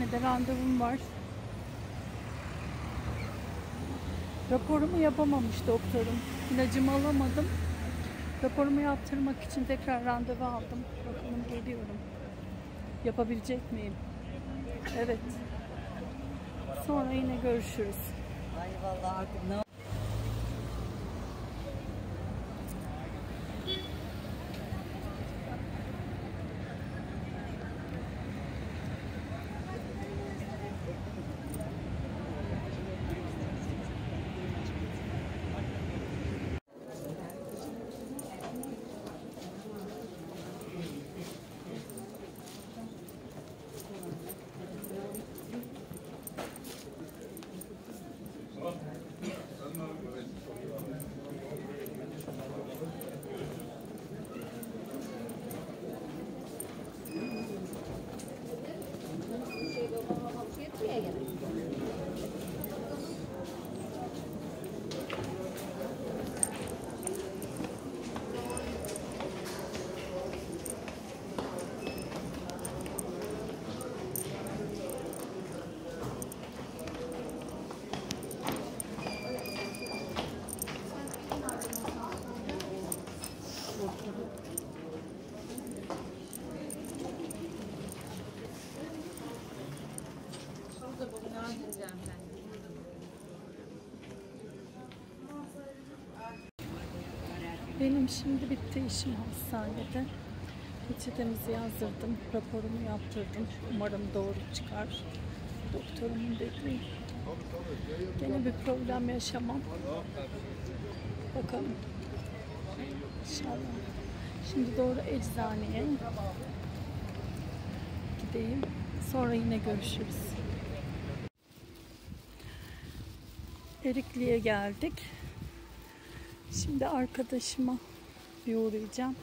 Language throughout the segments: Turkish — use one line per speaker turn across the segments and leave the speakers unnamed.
Hastanede randevum var. Raporumu yapamamış doktorum. İlacımı alamadım. Raporumu yaptırmak için tekrar randevu aldım. Bakalım geliyorum. Yapabilecek miyim? Evet. Sonra yine görüşürüz.
Ay vallahi artık ne
Benim şimdi bitti işim hastanede. Reçetemizi yazdırdım. Raporumu yaptırdım. Umarım doğru çıkar. Doktorumun dediği. Gene bir problem yaşamam. Bakalım. İnşallah. Şimdi doğru eczaneye gideyim. Sonra yine görüşürüz. Erikli'ye geldik. Şimdi arkadaşıma bir uğrayacağım.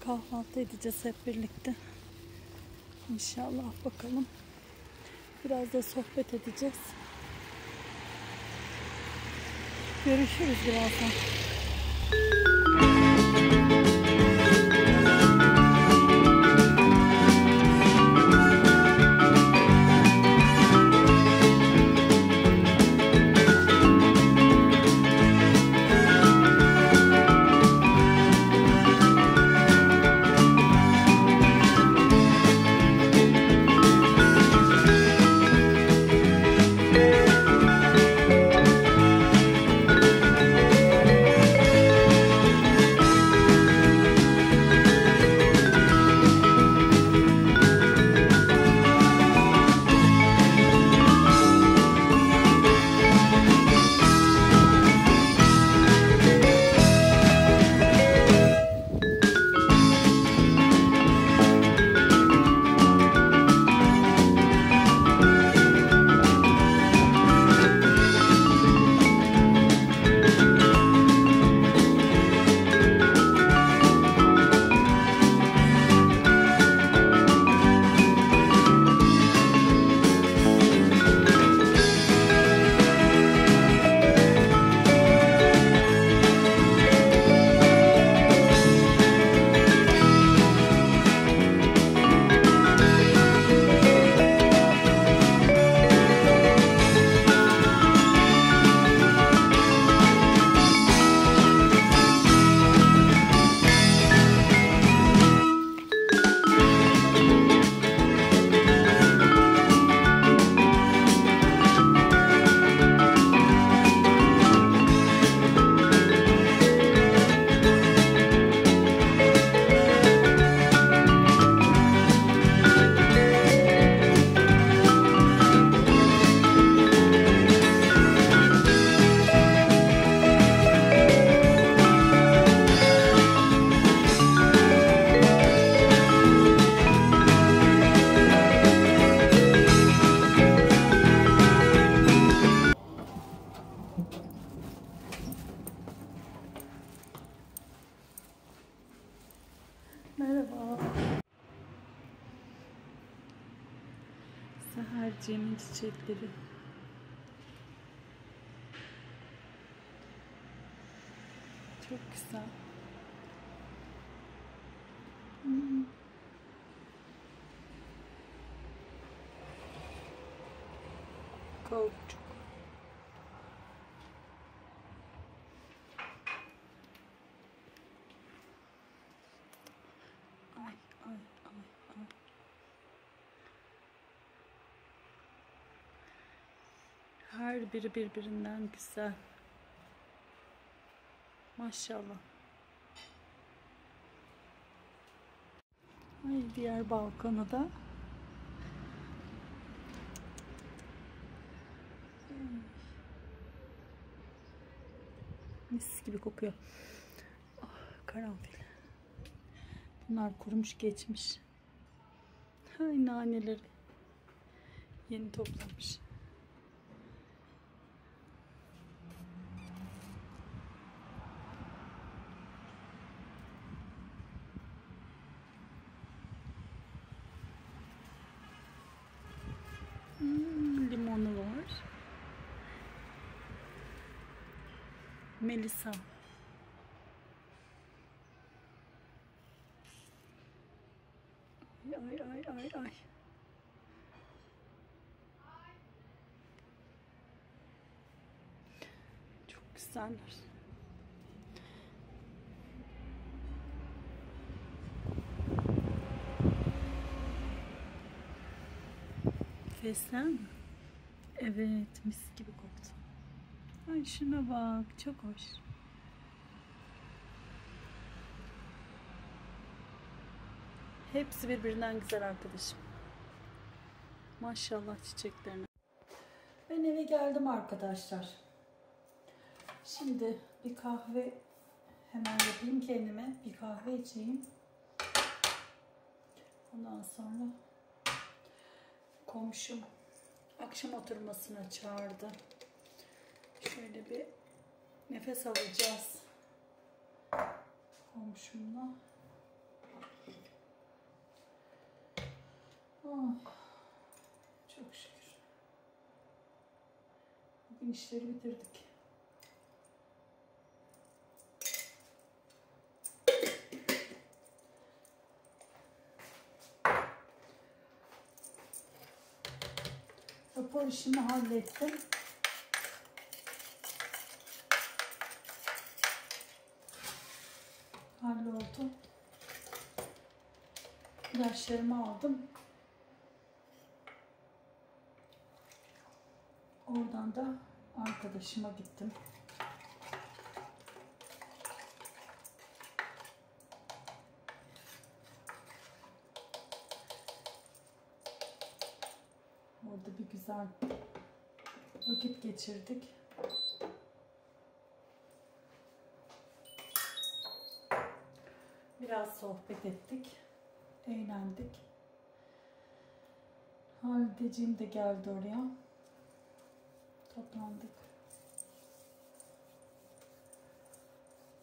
Kahvaltı edeceğiz hep birlikte. İnşallah bakalım. Biraz da sohbet edeceğiz. Görüşürüz birazdan. Bahçemin çiçekleri. Çok güzel. Hmm. Kauçuk. Her biri birbirinden güzel. Maşallah. Ay diğer balkonu da. Mis gibi kokuyor. Ah, karanfil. Bunlar kurumuş geçmiş. Ay naneleri. Yeni toplamış. Hmm, limonu var. Melisa. Ay ay ay ay. Çok güzeller. Fesleğen mi? Evet, mis gibi koktu. Ay şuna bak, çok hoş. Hepsi birbirinden güzel arkadaşım. Maşallah çiçeklerine. Ben eve geldim arkadaşlar. Şimdi bir kahve hemen yapayım kendime. Bir kahve içeyim. Ondan sonra komşum akşam oturmasına çağırdı. Bir nefes alacağız komşumla. Oh, çok şükür. Bugün işleri bitirdik. Rapor işimi hallettim. İlaçlarımı aldım. Oradan da arkadaşıma gittim. Orada bir güzel vakit geçirdik. Biraz sohbet ettik. Eğlendik. Halideciğim de geldi oraya. Toplandık.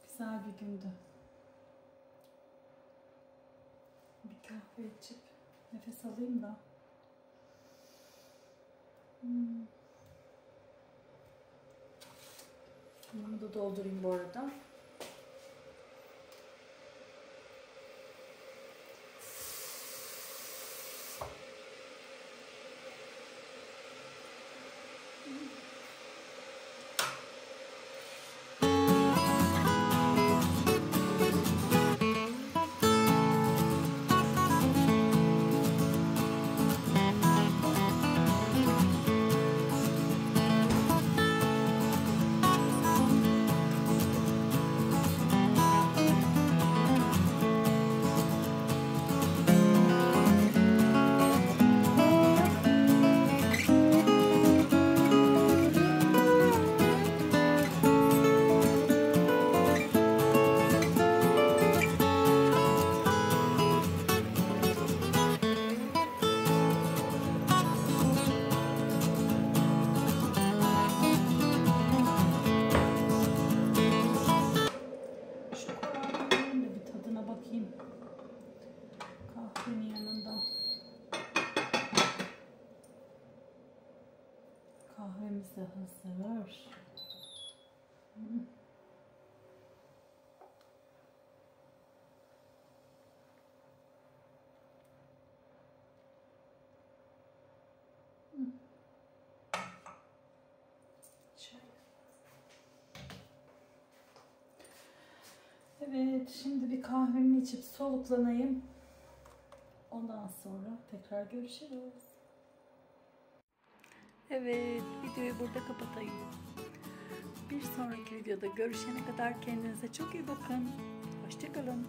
Güzel bir gündü. Bir kahve içip nefes alayım da. Hmm. Bunu da doldurayım bu arada. Elimize hazır. Hmm. Evet, şimdi bir kahvemi içip soluklanayım. Ondan sonra tekrar görüşürüz. Evet, videoyu burada kapatayım. Bir sonraki videoda görüşene kadar kendinize çok iyi bakın. Hoşçakalın.